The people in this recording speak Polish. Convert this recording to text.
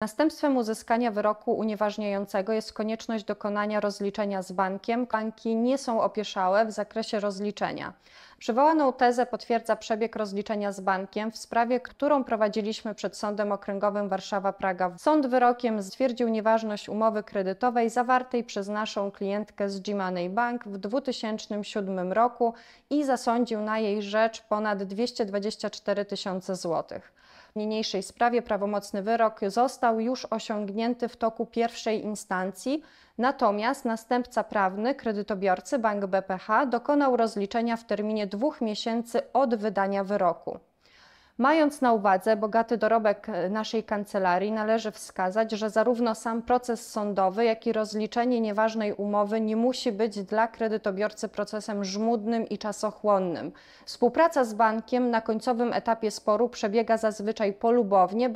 Następstwem uzyskania wyroku unieważniającego jest konieczność dokonania rozliczenia z bankiem. Banki nie są opieszałe w zakresie rozliczenia. Przywołaną tezę potwierdza przebieg rozliczenia z bankiem w sprawie, którą prowadziliśmy przed Sądem Okręgowym Warszawa-Praga. Sąd wyrokiem stwierdził nieważność umowy kredytowej zawartej przez naszą klientkę z G-Money Bank w 2007 roku i zasądził na jej rzecz ponad 224 tysiące złotych. Niniejszej sprawie prawomocny wyrok został już osiągnięty w toku pierwszej instancji, natomiast następca prawny kredytobiorcy Bank BPH dokonał rozliczenia w terminie dwóch miesięcy od wydania wyroku. Mając na uwadze bogaty dorobek e, naszej kancelarii, należy wskazać, że zarówno sam proces sądowy, jak i rozliczenie nieważnej umowy nie musi być dla kredytobiorcy procesem żmudnym i czasochłonnym. Współpraca z bankiem na końcowym etapie sporu przebiega zazwyczaj polubownie,